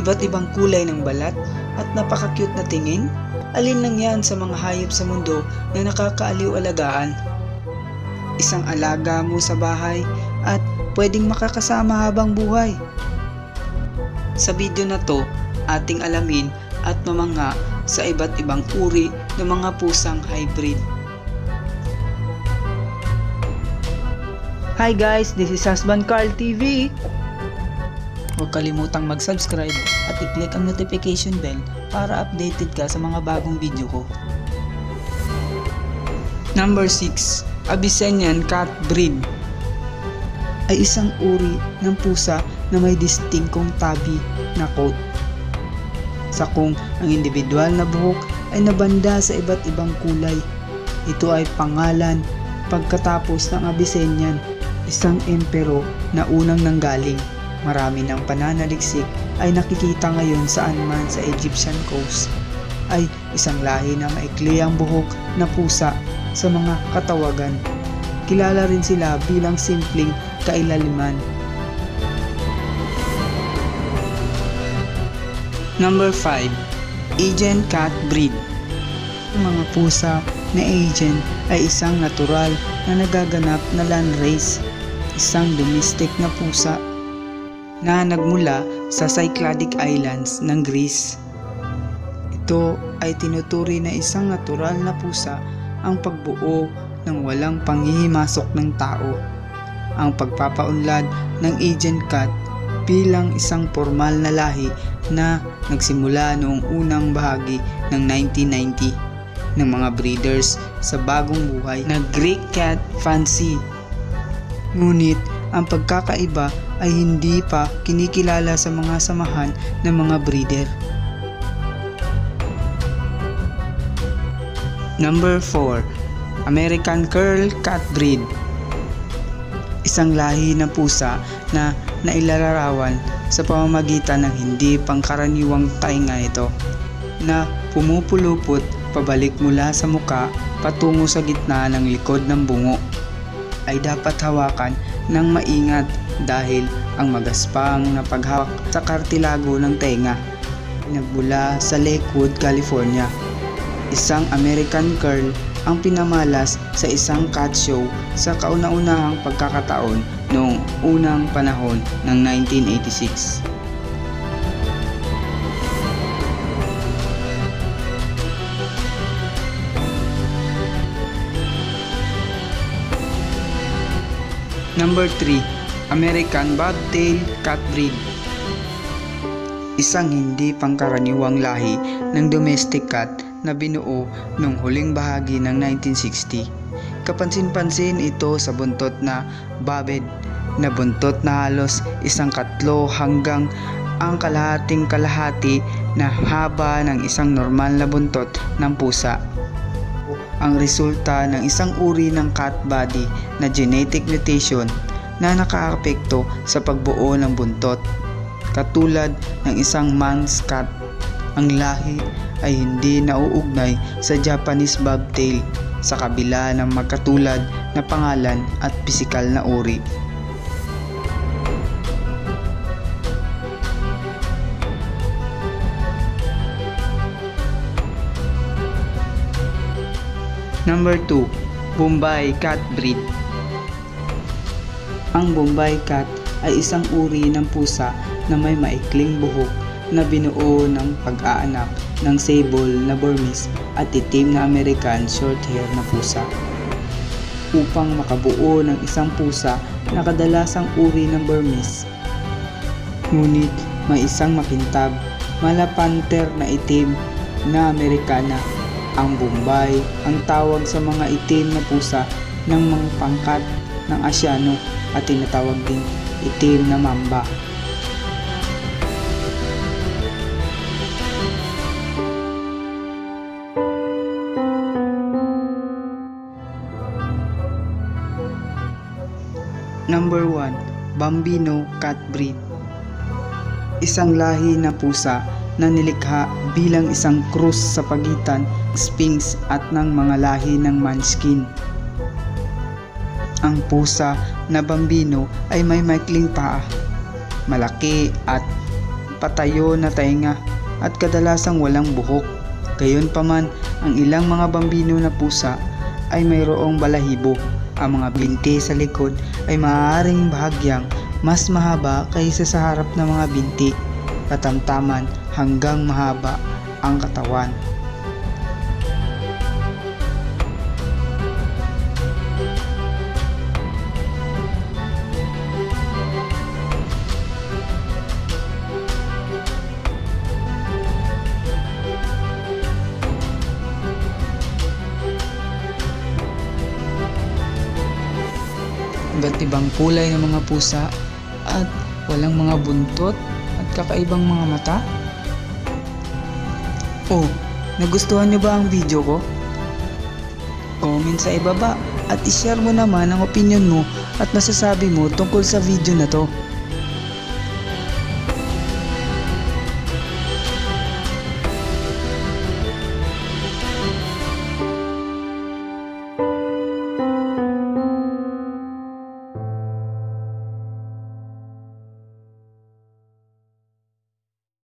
iba't ibang kulay ng balat at napaka-cute na tingin? Alin lang yan sa mga hayop sa mundo na nakakaaliw alagaan? Isang alaga mo sa bahay at pwedeng makakasama habang buhay. Sa video na to, ating alamin at mamangha sa iba't ibang uri ng mga pusang hybrid. Hi guys, this is Husband Carl TV. Huwag kalimutang mag-subscribe at i-click ang notification bell para updated ka sa mga bagong video ko. Number 6. Abyssinian Cat Breed ay isang uri ng pusa na may distingkong tabi na coat. Sa kung ang individual na buhok ay nabanda sa iba't ibang kulay. Ito ay pangalan pagkatapos ng Abyssinian, isang empero na unang nanggaling marami ng pananaliksik ay nakikita ngayon saan man sa Egyptian coast ay isang lahi na maikli ang buhok na pusa sa mga katawagan. Kilala rin sila bilang simpleng kailaliman. Number 5. Asian Cat Breed Ang mga pusa na Asian ay isang natural na nagaganap na land race, isang domestic na pusa na nagmula sa Cycladic Islands ng Greece. Ito ay tinuturi na isang natural na pusa ang pagbuo ng walang panghihimasok ng tao. Ang pagpapaunlad ng Asian Cat bilang isang formal na lahi na nagsimula noong unang bahagi ng 1990 ng mga breeders sa bagong buhay na Greek Cat Fancy. Ngunit ang pagkakaiba ay hindi pa kinikilala sa mga samahan ng mga breeder. Number 4. American Curl Cat Breed Isang lahi ng pusa na nailalarawan sa pamamagitan ng hindi pangkaraniwang tainga ito na pumupulupot pabalik mula sa muka patungo sa gitna ng likod ng bungo ay dapat hawakan ng maingat dahil ang magaspang na paghawak sa kartilago ng tenga nagbula sa Lakewood, California. Isang American Curl ang pinamalas sa isang cat show sa kauna-unahang pagkakataon noong unang panahon ng 1986. Number 3. American Bobtail Cat Breed Isang hindi pangkaraniwang lahi ng domestic cat na binuo noong huling bahagi ng 1960. Kapansin-pansin ito sa buntot na bobed na buntot na halos isang katlo hanggang ang kalahating kalahati na haba ng isang normal na buntot ng pusa ang resulta ng isang uri ng cat body na genetic mutation na nakaapekto sa pagbuo ng buntot. Katulad ng isang man's cat, ang lahi ay hindi nauugnay sa Japanese bobtail sa kabila ng magkatulad na pangalan at pisikal na uri. Number 2. Bombay Cat Breed Ang Bombay Cat ay isang uri ng pusa na may maikling buhok na binuo ng pag-aanak ng sable na Burmese at itim na American Shorthair na pusa. Upang makabuo ng isang pusa na kadalasang uri ng Burmese. Ngunit may isang makintab, malapanter na itim na Amerikana ang Bombay ang tawag sa mga itim na pusa ng mga pangkat ng Asyano at tinatawag ding itim na mamba. Number 1. Bambino Cat Breed Isang lahi na pusa na nilikha bilang isang krus sa pagitan Sphinx at ng mga lahi ng Munchkin. Ang pusa na bambino ay may maikling paa, malaki at patayo na tainga at kadalasang walang buhok. Gayunpaman, ang ilang mga bambino na pusa ay mayroong balahibo. Ang mga binti sa likod ay maaaring bahagyang mas mahaba kaysa sa harap ng mga binti, katamtaman hanggang mahaba ang katawan. Iba't ibang kulay ng mga pusa at walang mga buntot at kakaibang mga mata. Oh, nagustuhan niyo ba ang video ko? Comment sa ibaba at ishare mo naman ang opinion mo at masasabi mo tungkol sa video na to.